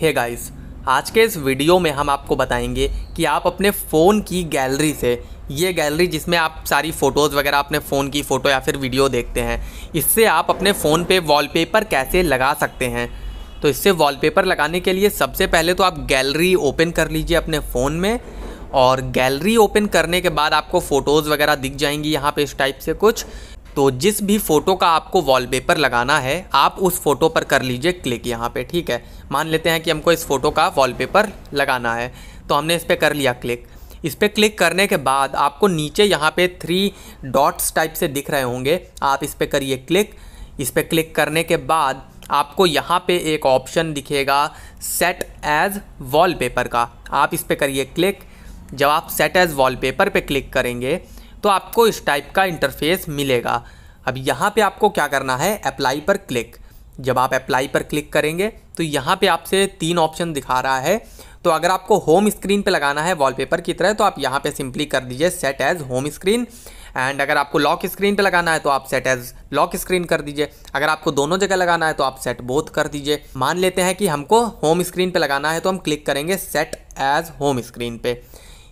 Hey guys आज के इस वीडियो में हम आपको बताएँगे कि आप अपने फ़ोन की गैलरी से, ये गैलरी जिसमें आप सारी फ़ोटोज़ वगैरह अपने फ़ोन की फ़ोटो या फिर वीडियो देखते हैं, इससे आप अपने फ़ोन पे वॉलपेपर कैसे लगा सकते हैं? तो इससे वॉलपेपर लगाने के लिए सबसे पहले तो आप गैलरी ओपन कर लीजिए अपने फ़ोन में और गैलरी ओपन करने के बाद आपको फ़ोटोज़ वगैरह दिख जाएँगी यहाँ पे इस टाइप से कुछ। तो जिस भी फ़ोटो का आपको वॉलपेपर लगाना है, आप उस फ़ोटो पर कर लीजिए क्लिक यहाँ पे, ठीक है? मान लेते हैं कि हमको इस फ़ोटो का वॉलपेपर लगाना है तो हमने इस पर कर लिया क्लिक इस पर क्लिक करने के बाद आपको नीचे यहाँ पे थ्री डॉट्स टाइप से दिख रहे होंगे, आप इस पर करिए क्लिक इस पर क्लिक करने के बाद आपको यहाँ पे एक ऑप्शन दिखेगा सेट एज वॉलपेपर का. आप इस पर करिए क्लिक जब आप सेट एज वॉलपेपर पे क्लिक करेंगे तो आपको इस टाइप का इंटरफेस मिलेगा। अब यहाँ पे आपको क्या करना है? अप्लाई पर क्लिक जब आप अप्लाई पर क्लिक करेंगे तो यहाँ पे आपसे तीन ऑप्शन दिखा रहा है। तो अगर आपको होम स्क्रीन पे लगाना है वॉलपेपर की तरह तो आप यहाँ पे सिंपली कर दीजिए set as home screen and अगर आपको लॉक स्क्रीन पे लगाना है तो आप सेट एज लॉक स्क्रीन कर दीजिए। अगर आपको दोनों जगह लगाना है तो आप सेट बोथ कर दीजिए। मान लेते हैं कि हमको होम स्क्रीन पे लगाना है तो हम क्लिक करेंगे सेट एज होम स्क्रीन पे।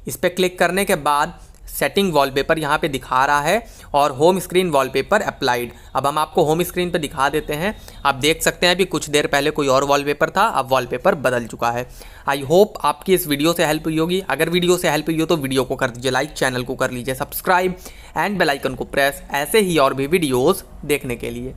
इस पर क्लिक करने के बाद सेटिंग वॉलपेपर यहाँ पे दिखा रहा है और होम स्क्रीन वॉलपेपर अप्लाइड अब हम आपको होम स्क्रीन पे दिखा देते हैं। आप देख सकते हैं अभी कुछ देर पहले कोई और वॉलपेपर था, अब वॉलपेपर बदल चुका है। आई होप आपकी इस वीडियो से हेल्प हुई होगी। अगर वीडियो से हेल्प हुई हो तो वीडियो को कर दीजिए लाइक चैनल को कर लीजिए सब्सक्राइब एंड बेलाइकन को प्रेस ऐसे ही और भी वीडियोज़ देखने के लिए।